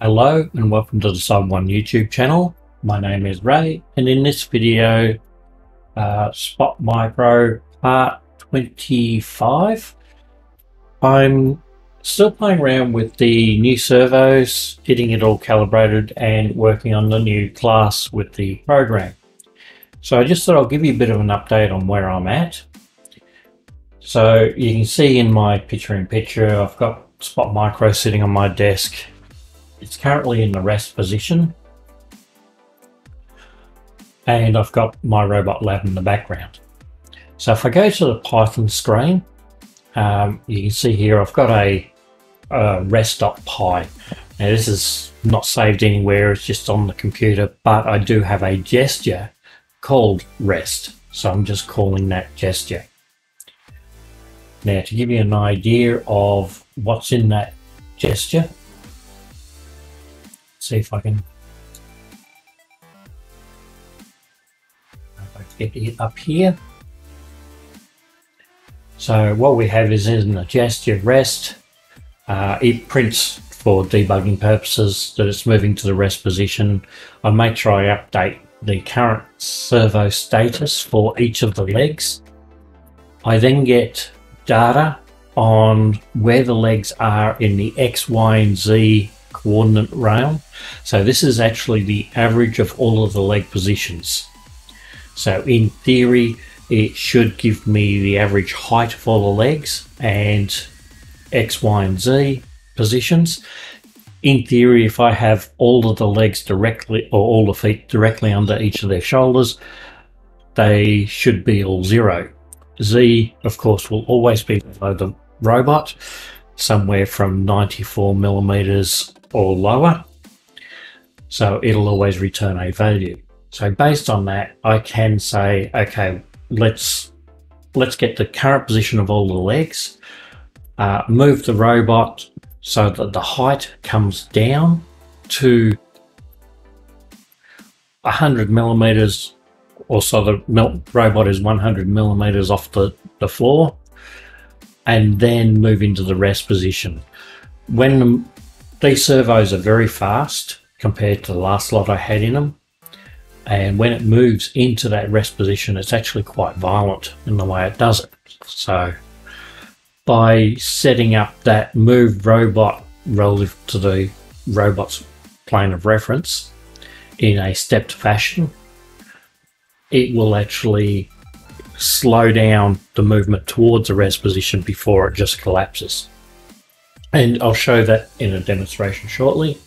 Hello and welcome to the Cyber One YouTube channel. My name is Ray and in this video, uh, Spot Micro part 25, I'm still playing around with the new servos, getting it all calibrated and working on the new class with the program. So I just thought I'll give you a bit of an update on where I'm at. So you can see in my picture in picture, I've got Spot Micro sitting on my desk it's currently in the rest position. And I've got MyRobotLab in the background. So if I go to the Python screen, um, you can see here I've got a, a rest.py. Now this is not saved anywhere, it's just on the computer, but I do have a gesture called rest. So I'm just calling that gesture. Now to give you an idea of what's in that gesture, see if I can get it up here. So what we have is in the gesture rest, uh, it prints for debugging purposes that it's moving to the rest position. I make sure I update the current servo status for each of the legs. I then get data on where the legs are in the X, Y, and Z coordinate rail. So this is actually the average of all of the leg positions. So in theory, it should give me the average height of all the legs and X, Y, and Z positions. In theory, if I have all of the legs directly or all the feet directly under each of their shoulders, they should be all zero. Z, of course, will always be below the robot, somewhere from 94 millimeters or lower. So it'll always return a value. So based on that, I can say, okay, let's let's get the current position of all the legs, uh, move the robot so that the height comes down to 100 millimeters or so the robot is 100 millimeters off the, the floor and then move into the rest position. When these servos are very fast compared to the last lot I had in them. And when it moves into that rest position, it's actually quite violent in the way it does it. So by setting up that move robot relative to the robot's plane of reference in a stepped fashion, it will actually slow down the movement towards the rest position before it just collapses and I'll show that in a demonstration shortly.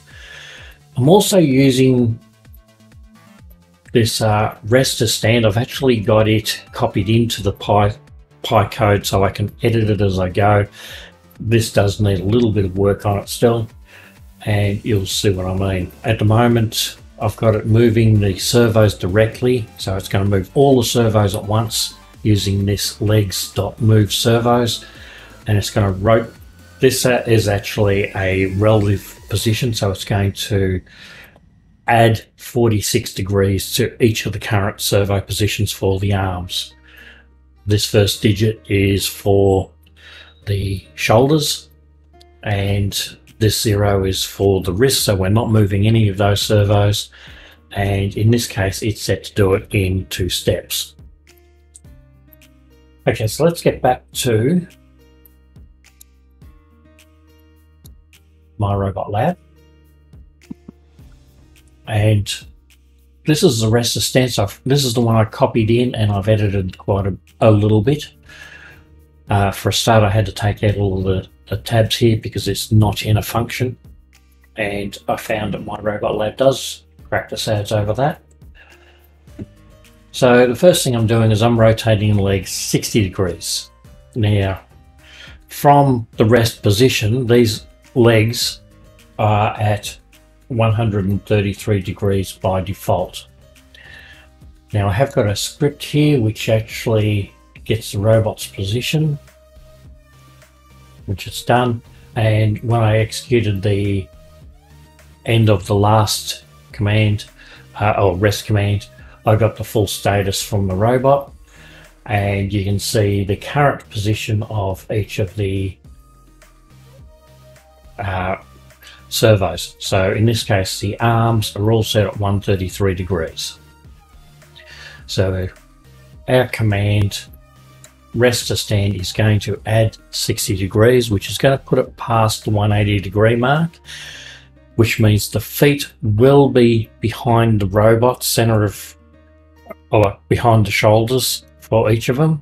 I'm also using this uh, rest stand. I've actually got it copied into the Pi, Pi code so I can edit it as I go. This does need a little bit of work on it still, and you'll see what I mean. At the moment, I've got it moving the servos directly, so it's going to move all the servos at once using this legs.move servos, and it's going to rotate this uh, is actually a relative position, so it's going to add 46 degrees to each of the current servo positions for the arms. This first digit is for the shoulders and this zero is for the wrist so we're not moving any of those servos and in this case it's set to do it in two steps. Okay so let's get back to MyRobotLab. And this is the rest of stance. I've, this is the one I copied in and I've edited quite a, a little bit. Uh, for a start, I had to take out all the, the tabs here because it's not in a function. And I found that MyRobotLab does practice ads over that. So the first thing I'm doing is I'm rotating the legs 60 degrees. Now, from the rest position, these legs are at 133 degrees by default. Now I have got a script here which actually gets the robot's position, which it's done. And when I executed the end of the last command, uh, or rest command, I got the full status from the robot. And you can see the current position of each of the uh, servos. So in this case, the arms are all set at 133 degrees. So our command rest to stand is going to add 60 degrees, which is going to put it past the 180 degree mark, which means the feet will be behind the robot center of, or behind the shoulders for each of them.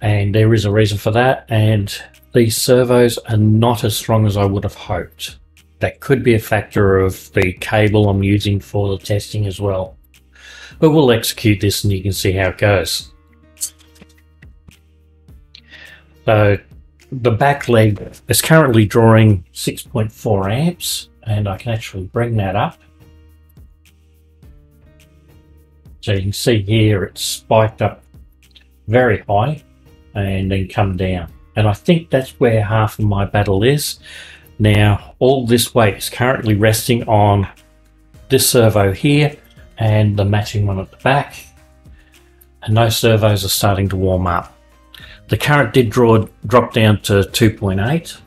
And there is a reason for that. And these servos are not as strong as I would have hoped. That could be a factor of the cable I'm using for the testing as well. But we'll execute this and you can see how it goes. So the back leg is currently drawing 6.4 amps and I can actually bring that up. So you can see here it's spiked up very high and then come down. And I think that's where half of my battle is. Now, all this weight is currently resting on this servo here and the matching one at the back. And those servos are starting to warm up. The current did draw drop down to 2.8.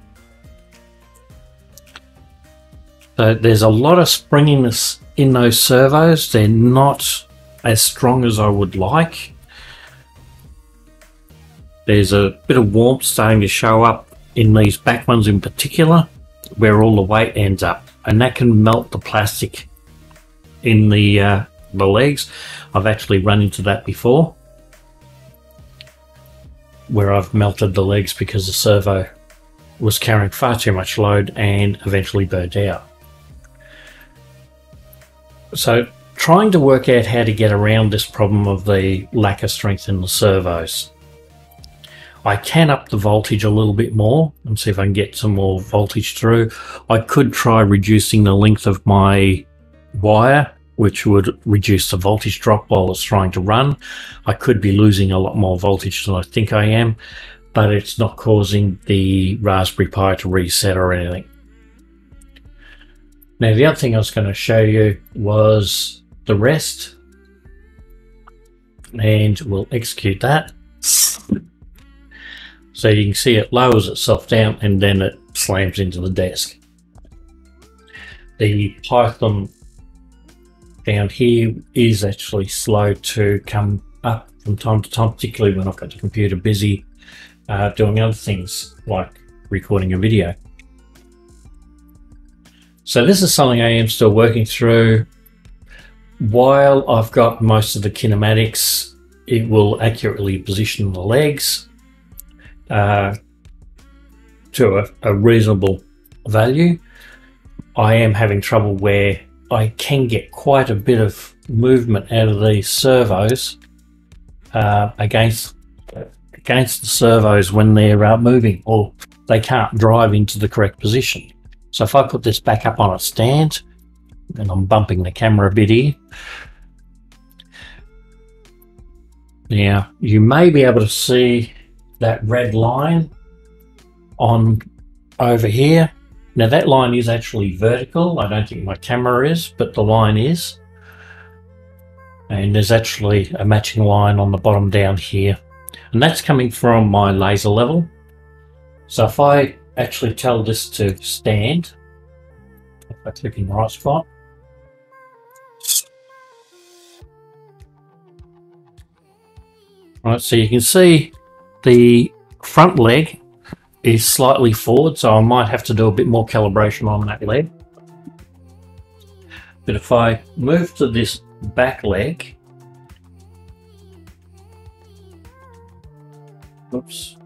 So there's a lot of springiness in those servos. They're not as strong as I would like. There's a bit of warmth starting to show up in these back ones in particular, where all the weight ends up, and that can melt the plastic in the uh, the legs. I've actually run into that before, where I've melted the legs because the servo was carrying far too much load and eventually burnt out. So trying to work out how to get around this problem of the lack of strength in the servos. I can up the voltage a little bit more and see if I can get some more voltage through. I could try reducing the length of my wire, which would reduce the voltage drop while it's trying to run. I could be losing a lot more voltage than I think I am, but it's not causing the Raspberry Pi to reset or anything. Now, the other thing I was going to show you was the rest, and we'll execute that. So you can see it lowers itself down and then it slams into the desk. The Python down here is actually slow to come up from time to time, particularly when I've got the computer busy uh, doing other things like recording a video. So this is something I am still working through. While I've got most of the kinematics, it will accurately position the legs uh, to a, a reasonable value. I am having trouble where I can get quite a bit of movement out of these servos uh, against against the servos when they're uh, moving or they can't drive into the correct position. So if I put this back up on a stand, and I'm bumping the camera a bit here. Now you may be able to see that red line on over here. Now that line is actually vertical. I don't think my camera is, but the line is. And there's actually a matching line on the bottom down here. And that's coming from my laser level. So if I actually tell this to stand, if I click in the right spot, Right, so you can see the front leg is slightly forward, so I might have to do a bit more calibration on that leg. But if I move to this back leg, oops.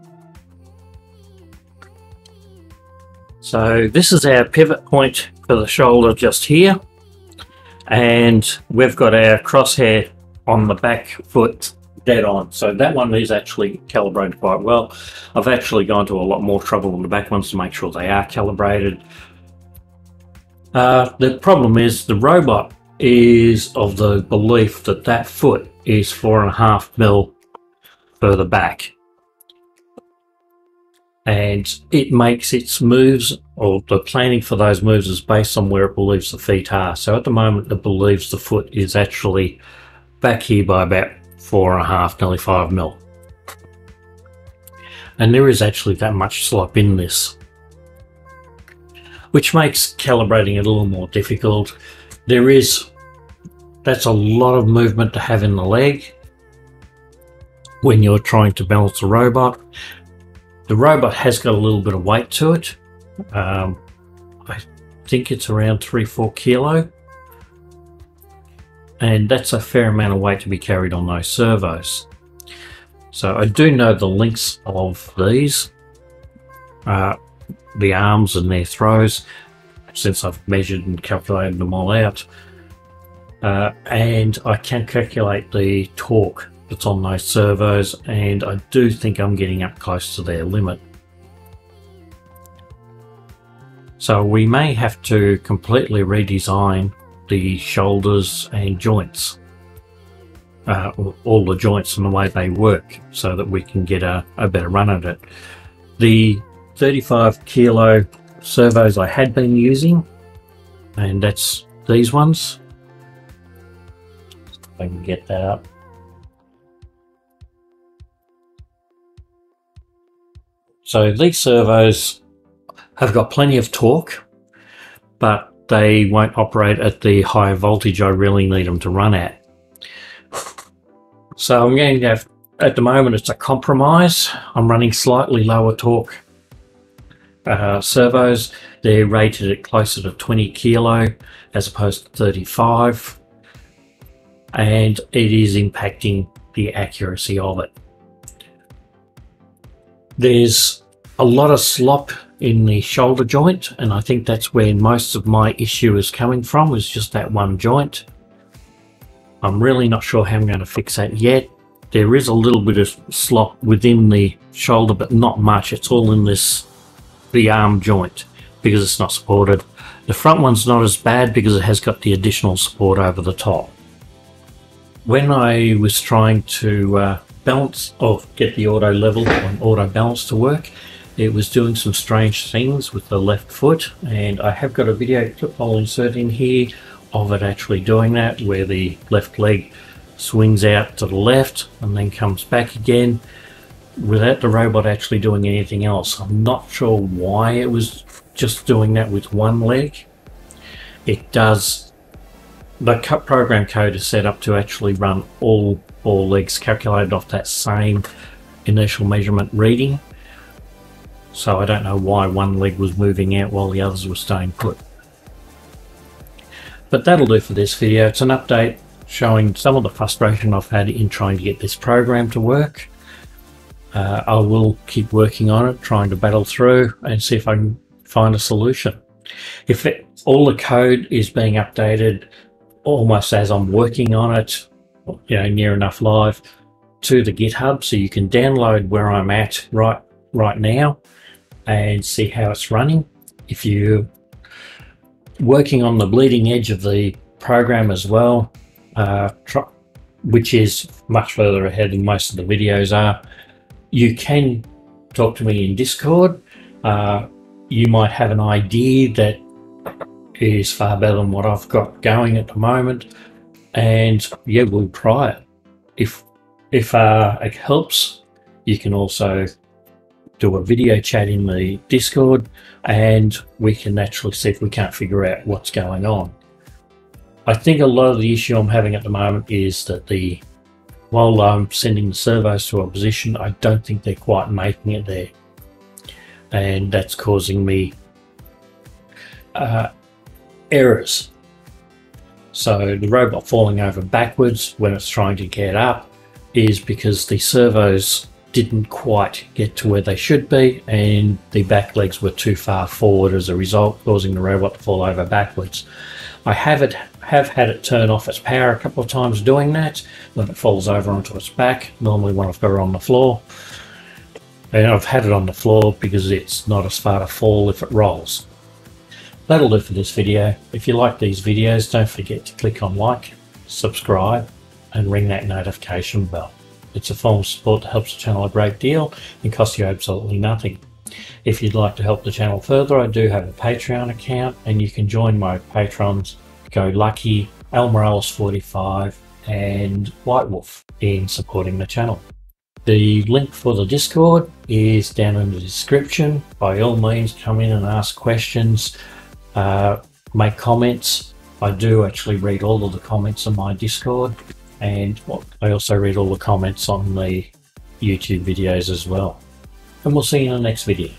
So this is our pivot point for the shoulder just here. And we've got our crosshair on the back foot dead on. So that one is actually calibrated quite well. I've actually gone to a lot more trouble on the back ones to make sure they are calibrated. Uh, the problem is the robot is of the belief that that foot is four and a half mil further back. And it makes its moves, or the planning for those moves is based on where it believes the feet are. So at the moment, it believes the foot is actually back here by about four and a half, nearly five mil. And there is actually that much slop in this. which makes calibrating it a little more difficult. There is, that's a lot of movement to have in the leg when you're trying to balance the robot. The robot has got a little bit of weight to it. Um, I think it's around three, four kilo. And that's a fair amount of weight to be carried on those servos. So I do know the lengths of these, uh, the arms and their throws, since I've measured and calculated them all out. Uh, and I can calculate the torque that's on those servos and I do think I'm getting up close to their limit. So we may have to completely redesign the shoulders and joints, uh, all the joints and the way they work so that we can get a, a better run at it. The 35 kilo servos I had been using and that's these ones. If I can get that up. So these servos have got plenty of torque, but they won't operate at the high voltage I really need them to run at. So I'm going to have, at the moment it's a compromise. I'm running slightly lower torque uh, servos. They're rated at closer to 20 kilo as opposed to 35 and it is impacting the accuracy of it. There's a lot of slop in the shoulder joint and I think that's where most of my issue is coming from is just that one joint. I'm really not sure how I'm going to fix that yet. There is a little bit of slop within the shoulder but not much. It's all in this the arm joint because it's not supported. The front one's not as bad because it has got the additional support over the top. When I was trying to uh, balance or get the auto level and auto balance to work it was doing some strange things with the left foot and I have got a video clip I'll insert in here of it actually doing that where the left leg swings out to the left and then comes back again without the robot actually doing anything else. I'm not sure why it was just doing that with one leg. It does the cut program code is set up to actually run all all legs calculated off that same initial measurement reading. So I don't know why one leg was moving out while the others were staying put. But that'll do for this video. It's an update showing some of the frustration I've had in trying to get this program to work. Uh, I will keep working on it, trying to battle through and see if I can find a solution. If it, all the code is being updated almost as I'm working on it, you know, near enough live to the GitHub, so you can download where I'm at right right now and see how it's running. If you're working on the bleeding edge of the program as well, uh, which is much further ahead than most of the videos are, you can talk to me in Discord. Uh, you might have an idea that is far better than what I've got going at the moment and yeah, we'll try it. If if uh, it helps, you can also do a video chat in the Discord, and we can naturally see if we can't figure out what's going on. I think a lot of the issue I'm having at the moment is that the while I'm sending the servos to a position, I don't think they're quite making it there, and that's causing me uh, errors so the robot falling over backwards when it's trying to get up is because the servos didn't quite get to where they should be and the back legs were too far forward as a result causing the robot to fall over backwards. I have it have had it turn off its power a couple of times doing that when it falls over onto its back, normally when I've got it on the floor. And I've had it on the floor because it's not as far to fall if it rolls. That'll do for this video. If you like these videos, don't forget to click on like, subscribe, and ring that notification bell. It's a form of support that helps the channel a great deal and costs you absolutely nothing. If you'd like to help the channel further, I do have a Patreon account and you can join my patrons Go Lucky, Elmorales45 and White Wolf in supporting the channel. The link for the Discord is down in the description. By all means, come in and ask questions uh, make comments. I do actually read all of the comments on my Discord, and I also read all the comments on the YouTube videos as well. And we'll see you in the next video.